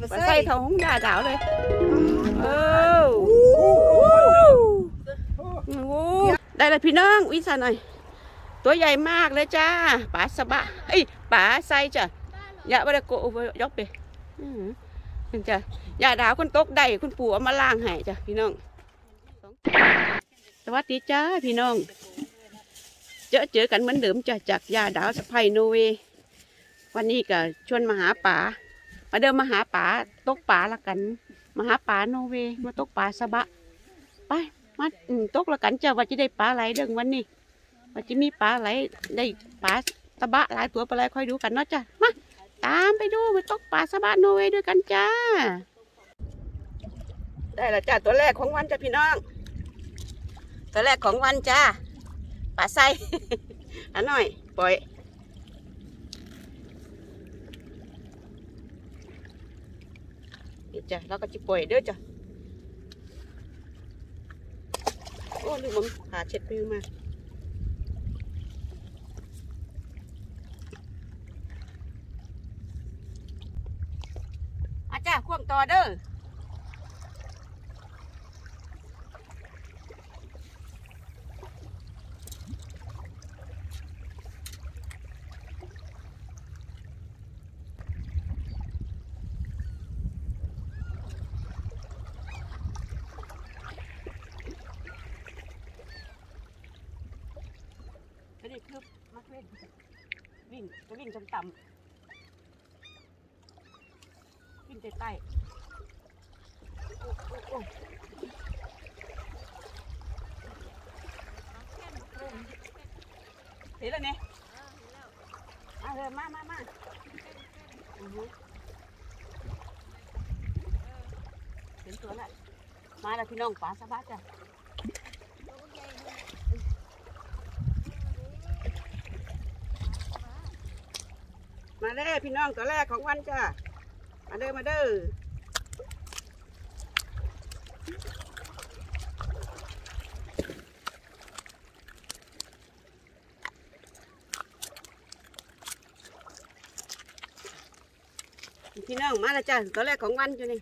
ปลาไส้ทองหงยาดาวเลยเออโอ้ได้เลยพี่น้องวิสาหน่อย ตัวใหญ่มากเลยจ้าปลาสบะเอ้ยปลาไส้จ้ะอย่าไปโกะยกไปอือหือจ้ะยาดาวคุณตกได้คุณปู่เอามาล้างให้จ้ะพี่น้อง สวัสดีจ้าพี่น้อง เจอเจอกันเหมือนเดิมจ้ะจากยาดาวสะไพโนเวย์วันนี้ก็ชวนมาหาป่า มาเดิมมาหาป่าตกป่าละกัน มาหาป่าโนเวมาตกป่าสะบะ ไปมาตกละกันเจ้ะว่าจะได้ปลาไหลเดิงวันนี้ว่าจะมีปลาไหลได้ปลาสะบะหลายตัวปลาไหลค่อยดูกันเนาะจ้ะมาตามไปดูมาตกป่าสะบะโนเวด้วยกันจ้า ได้ละจ้าตัวแรกของวันจ้ะพี่น้อง ตัวแรกของวันจ้าปลาไส้อันหน่อยปล่อย เดี๋ยวจ้ะแล้วก็จะปล่อยเด้อจ้ะโอ้ลืมมหาเช็ดมือมาอาจ้าควมต่อเด้อ ไม่ได้คืบมักเล่น วิ่งจะวิ่งต่ำต่ำวิ่งใต้ใต้โอ้โอ้โอ้เห็นแล้วเนี่ยมาเลยมามามาเห็นตัวแล้วมาแล้วพี่น้องป๋าสบายจ้ะ มาเด้อพี่น้องตัวแรกของวันจ้ามาเด้อมาเด้อพี่น้องมาแล้วจ้าตัวแรกของวันจ้ะนี่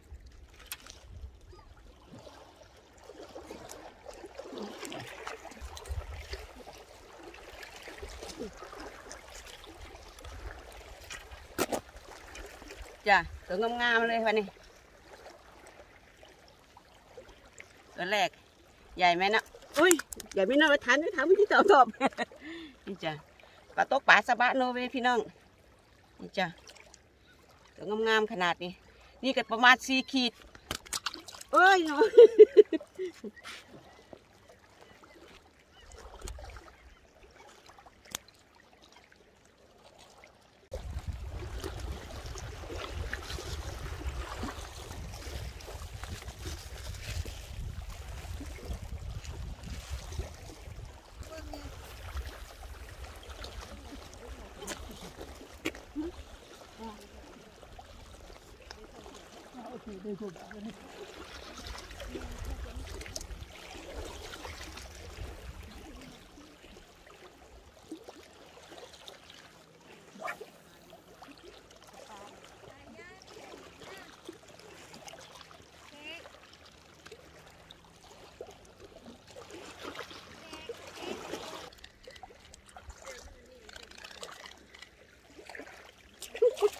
จ้ะตัวงามๆเลยวันนี้ตัวแรก ใหญ่ไหมนะอุ้ยใหญ่ไม่น่าไปทานไม่ทานไม่ที่ตอบตอบนี่จ้ะปลาตกปลาสะบะโนเวพี่น้องนี่จ้ะตัวงามๆขนาดนี้ นี่ก็ประมาณสี่ขีดเอ้ยเนาะ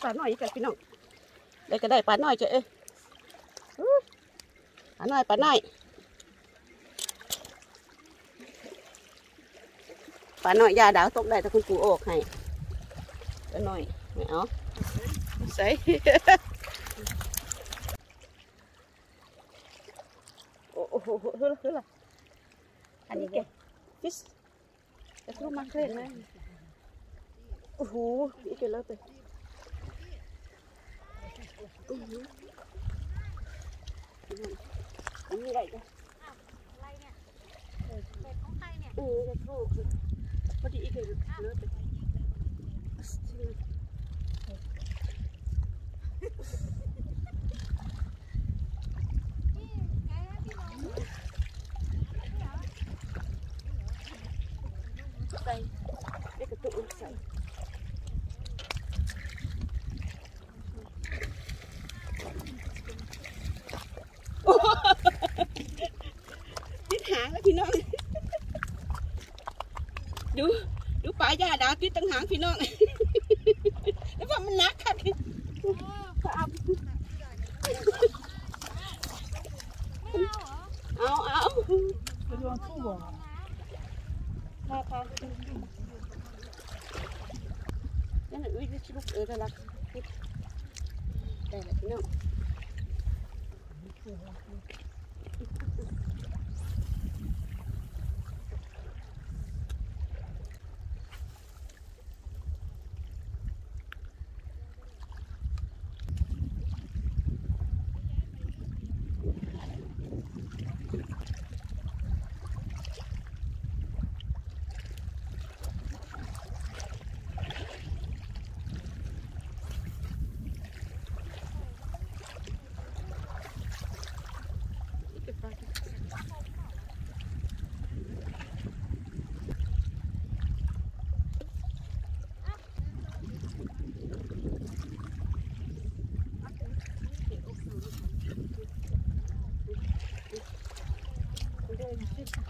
ปลาหน่อยกันพี่น้องได้ก็ได้ปลาหน่อยจ้ะเอ้ยอู้ ปลาหน่อยปลาหน่อยปลาหน่อยยาดาวตกได้แต่คุณปู่โอกให้ปลาหน่อยไม่เอาใส่โอ้โหเฮ้ยเฮ้ยอันนี้แกฟิสจะรู้มากเลยนะโอ้โหอีกเกลือไปอือหืออันนี้อะไรจ้ะอะไรเนี่ยเด็กของใครเนี่ยเออจะโท ษพอดีอีกเลยเลิศไปนี่แกพี่น้องใส่เด็กกระตุกใส่ พี่น้อง ดู ดูปลาย่าดาวติดตั้งหางพี่น้อง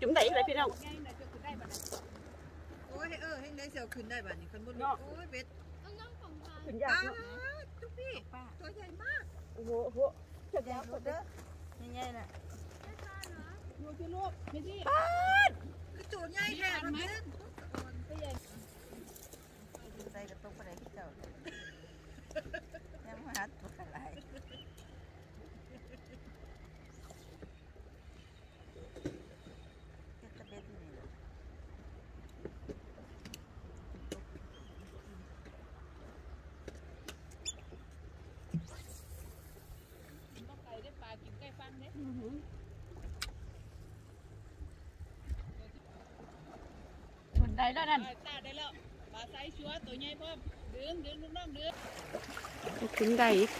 จุ๋มไหนอะไรพี่น้องโอ้ยเออให้ได้เสียวขึ้นได้บ้านี้คันบนเนาะโอ้ยเบ็ดขึ้นป พี่ ตัวใหญ่มากโอ้โหโอ้โหจะยาวกว่าเด้อยังไงน่ะอยู่ที่ลูกนี่ที่คือตัวใหญ่แท้มันเด้ใส่กระตุกไปไหนที่เจ้ายังมาหัดตัวอะไรจะตะเบ็ดนี่เหรอ คนใดแล้วนั่น ตาได้แล้วปลาใส่ชัวตัวใหญ่พร้อม ดึงดึงลูกน้องดึงจุ๋มได้อีก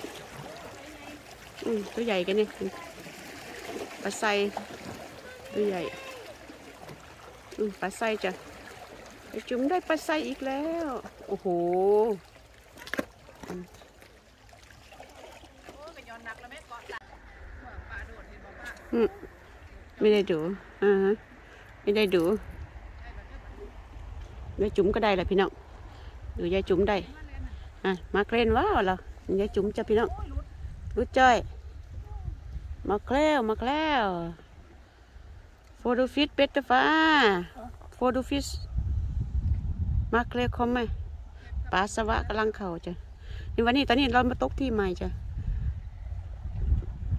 อืมตัวใหญ่กันนี่ปลาไส้ตัวใหญ่อืมปลาไส้จ้ะยายจุ๋มได้ปลาไส้อีกแล้ว โอ้โหอืมไม่ได้ดูอ่าฮะไม่ได้ดู ยายจุ๋มก็ได้แหละพี่น้องดูยายจุ๋มได้อะมาเคลนว้าวเหรอยายจุ๋มจ้ะพี่น้องรู้จ้อยมาแคล้วมาแคล้วโฟดูฟิตเป็ดฟ้าโฟดูฟิสมาแคลคอมไหมปลาสวะกำลังเข่าจ้ะนี่วันนี้ตอนนี้เรามาตกที่ใหม่จ้ะ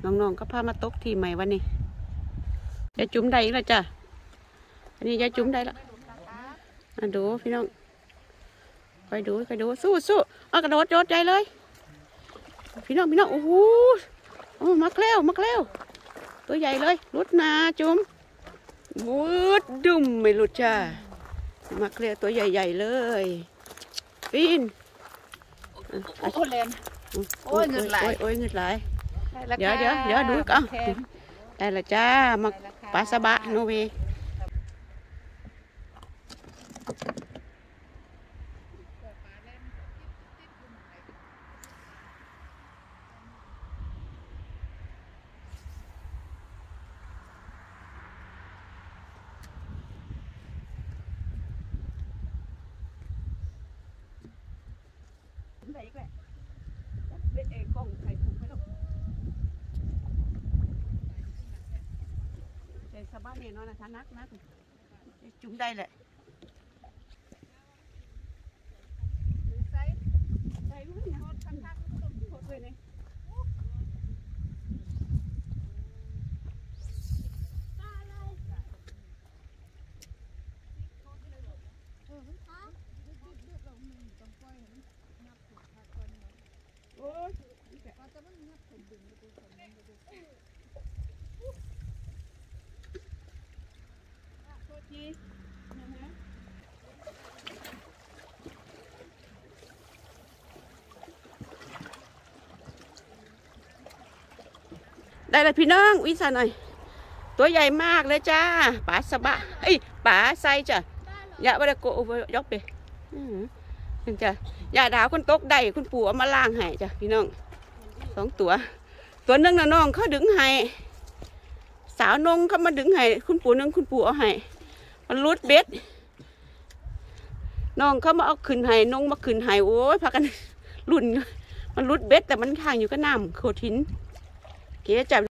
น้องๆก็พามาตกที่ใหม่วันนี้ยายจุ๋มได้แล้วจ้ะอันนี้ยายจุ๋มได้แล้ว อะดูพี่น้องคอยดูคอยดูสู้สู้เอากระโดดโดดใจเลย พี่น้องพี่น้องโอ้โหโอ้มาแล้วมาแล้วตัวใหญ่เลยรุดนาจุ๋มวุดดุมไม่หลุดจ้ามาแล้วตัวใหญ่ๆเลยปีนโอ้เลนโอ้ยเงินไหลโอ้ยโอ้ยเงินไหลเดี๋ยวเดี๋ยวเดี๋ยวดูก่อนได้และจ้ามาปลาสบะโนเว này nó là thán nát nát này. chúng đây lại Ôi, cái ด้แหละใส่ใส่รู้เนี่ยโอ้ยโทษทีนะฮะได้เลยพี่น้องวิสาหน่อยตัวใหญ่มากเลยจ้าป๋าสบะเอ้ยป๋าไซจ้ะอย่าไปโกะยกไปอื้อหือนั่นจ้ะอย่าดาวคุณตกได้คุณปู่เอามาล่างให้จ้ะพี่น้องสองตัวตัวหนึงน่ะน้องเขาดึงให้สาวนงเขามาดึงให้คุณปู่หนึงคุณปู่เอาให้ มันรุดเบ็ดน้องเขามาเอาขึ้นไห้นงมาขึ้นไห้โอ้ยพากันรุ่น มันรุดเบ็ดแต่มันข้างอยู่ก็น้ำโขดหินเก๋จับ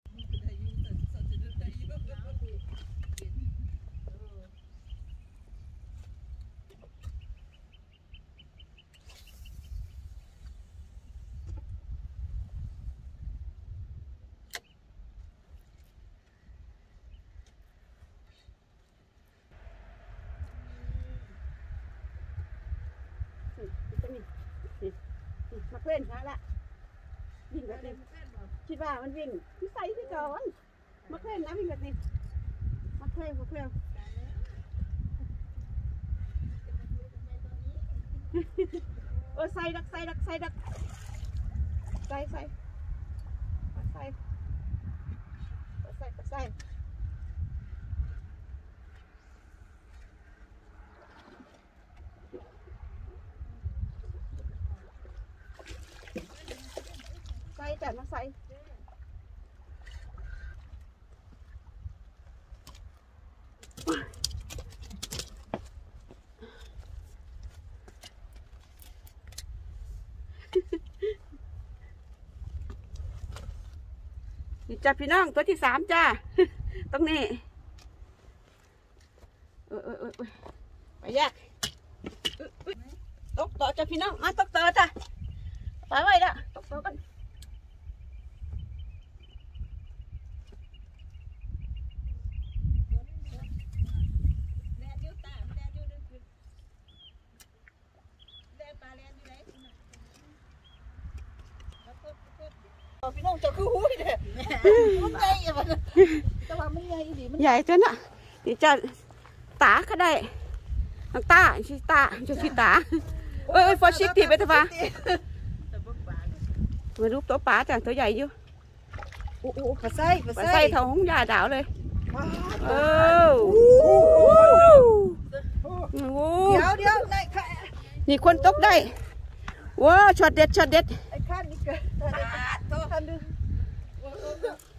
มาเพื่อนหาละวิ่งแบบนี้คิดว่า มันวิ่งพี่ใส่พี่ก่อนมาเพื่อนนะวิ่งแบบนี้มาเพื่อนมาเพื่อนเออใส่ดักใส่ดักใส่ดักใส่ใส่ใส่ใส่ใส่ใส่จัดมาใส่ นี่จ้าพี่น้องตัวที่สามจ้าตรงนี้เออเออเออไปแยกตกต่อจ้าพี่น้องมาตกต่อจ้ะไปไว้ละตกต่อกัน พี่น้องจะคือหุ้ยเด้มันใหญ่อะมันแต่ว่ามันใหญ่ดีมันใหญ่ตัวน่ะนี่จะตาก็ได้ทางตาชื่อตาจะชื่อตาเอ้ยเอ้ยฟอชิกทีไปเถอะปะแต่บ่ปลามาดูตัวปลาจ้ะตัวใหญ่อยู่โอ้โหปลาไส้ปลาไส้ใส่ทองยาดาวเลยเออเดี๋ยวเดี๋ยวนี่คนตกได้ว้าช็อตเด็ดช็อตเด็ด ไอ้ข้านนี่เกิดโตทันดึง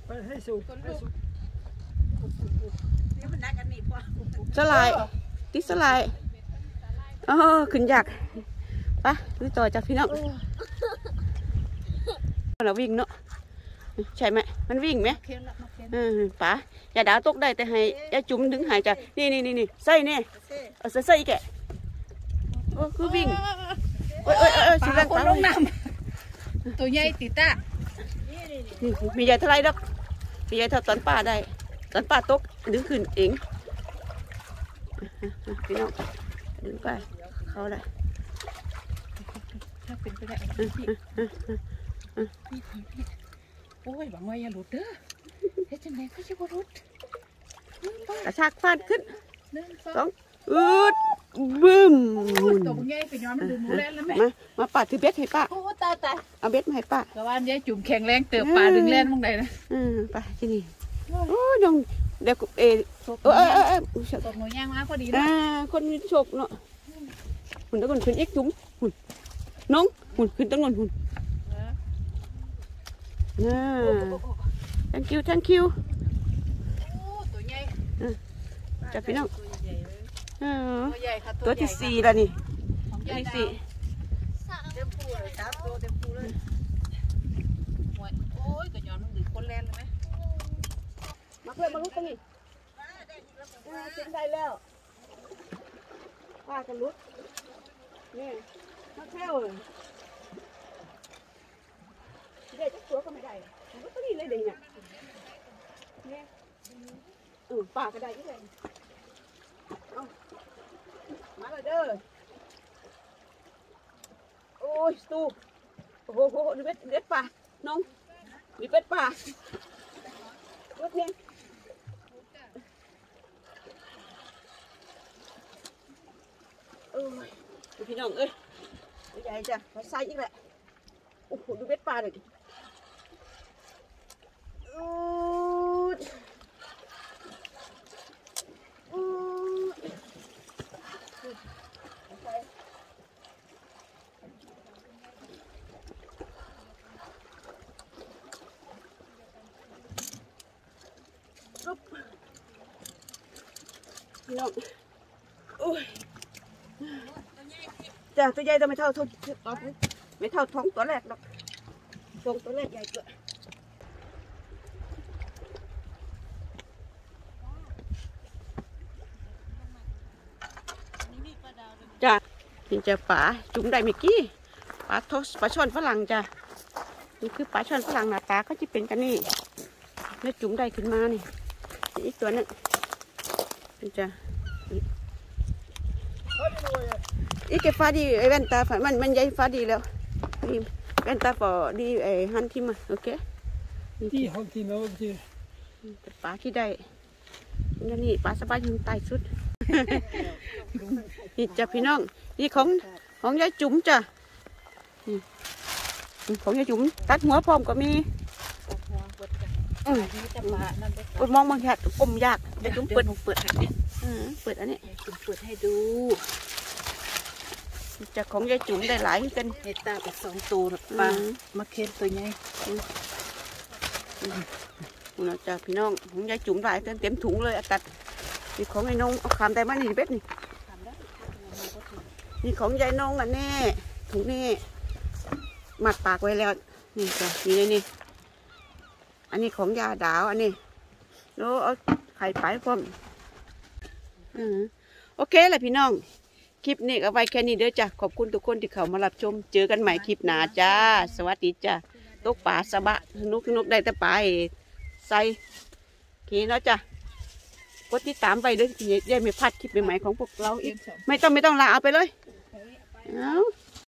ไปให้สูงให้สูงนี่มันนักกันนี่พอสลายติดสลายอ๋อขึ้นยากไปดูต่อจากพี่น้องเราวิ่งเนาะใช่ไหมมันวิ่งไหมเพียงละมาเพียงเออป๋าอย่าดาวตกได้แต่ให้ยายจุ๋มดึงหายใจนี่นี่นี่นี่ใส่เนี่ยเซ่เอาใส่ใส่อีกแกะโอ้คือวิ่งโอ้ยโอ้ยโอ้ยสิแรงคนตาลงน้ำตัวใหญ่ติดตานี่มีใหญ่เท่าไรดอก มีใหญ่เท่าตอนป้าได้ ตอนป้าตกดึงขึ้นเองพี่น้องดึงไปเขาได้ถ้าเป็นไปได้พี่พีทโอ้ยบางว่าอย่าหลุดเด้อเฮ็ดจังได๋ก็สิบ่หลุดกระชากฟาดขึ้นหนึ่งสองงอืด บึ้มตัวใหญ่ไปย้อนมันดูหมูแลนแล้วแม่มามาป้าถือเบ็ดให้ป้าโอ้ตายตายเอาเบ็ดมาให้ป้ากะว่ายายจุ่มแข็งแรงเติบปลาดึงแล่นมองใดนะอืมไปที่นี่โอ้ยน้องเดี๋ยวกูเออเออเออเออเอออุ๊ยเสียตกหนูย่างมาพอดีอ่านะคนมีโชคเนาะหุ่นตะกอนขึ้นเอ็กจุ้มหุ่นน้องหุ่นขึ้นตะกอนหุ่นน่า thank you thank you โอ้ตัวใหญ่จับพี่น้อง ตัวใหญ่ค่ะตัวที่สี่แล้วนี่ตัวที่สี่เต็มปูเลยสามตัวเต็มปูเลยโอ้ยโอ้ยกะยอนมันดึงคนแล่นเลยไหมมาเพื่อมาลุกตรงนี้อ่ากินได้แล้วป้ากันลุกนี่มาแค่วเลยเด็กจะตัวก็ไม่ได้มันก็นี่เลยเด็กเนี่ยนี่ยเออป้าก็ได้ที่ไหน เอามาเลยเด้ออโอ้ยตูโอ้โหโอ้โหดูเป็ดเป็ดป่าน้องมีเป็ดป่าเป็ดเนี่ยโอ้ยดูพี่น้องเอ้ยตัวใหญ่จ้ะมาใส่อีกแหละโอ้โหดูเป็ดป่าเลยอู้ดอู้ดใส่ ปุ๊บ พี่น้องโอ้ยจ้ะตัวใหญ่แต่ไม่เท่าท้องไม่เท่าท้องตัวแรกหรอกท้องตัวแรกใหญ่เกินจ้ะนี่จะป๋าจุ่มได้เมื่อกี้ปลาทอสปลาช่อนฝรั่งจ้ะนี่คือปลาช่อนฝรั่งหน้าตาก็จะเป็นกันนี่แล้วจุ่มได้ขึ้นมานี่อีกตัวหนึง มันจะอีกแกฟ้าดีไอ้แว่นตาฟ้ามันมันใหญ่ฟ้าดีแล้วนี่แว่นตาปอดีไอ้หันที่มาโอเค Die houdt hij nou op die. แต่ปลาที่ได้นี่นี่ปลาสบายอยู่ใต้สุดนี่จ้ะพี่น้องนี่ของของยายจุ๋มจ้ะนี่ของยายจุ๋มตัดหัวพร้อมก็มี อืมเปิดมองบางอย่างกลมยากยายจุ๋มเปิดเปิดอืมเปิดอันนี้จุ่มเปิดให้ดูจากของยายจุ๋มได้หลายกันเห็ดตาไปสองตัวน่ะปลาอืมมาเค็มตัวใหญ่นี่นะจ้ะพี่น้องของยายจุ๋มหลายเต็มเต็มถุงเลยอะตัดนี่ของไอ้นงเอาขามได้มานี่เบ็ดนี่นี่ของยายนงอะแน่ถุงนี่มัดปากไว้แล้วนี่จ้ะนี่เลยนี่ อันนี้ของยาดาวอันนี้แล้วเอาไข่ไปพร้อมโอเคแหละพี่น้อง คลิปนี้ก็ไว้แค่นี้เด้อจ้ะ ขอบคุณทุกคนที่เข้ามารับชม เจอกันใหม่คลิปหน้าจ้า สวัสดีจ้าตกป่าสะบะนุกนุกได้แต่ปลาให้ใส่โอเคเนาะจ้ะกดติดตามไปเด้อที่ได้ไม่พลาดคลิปใหม่ๆของพวกเราอีก ไม่ต้องไม่ต้องลาเอาไปเลย เอา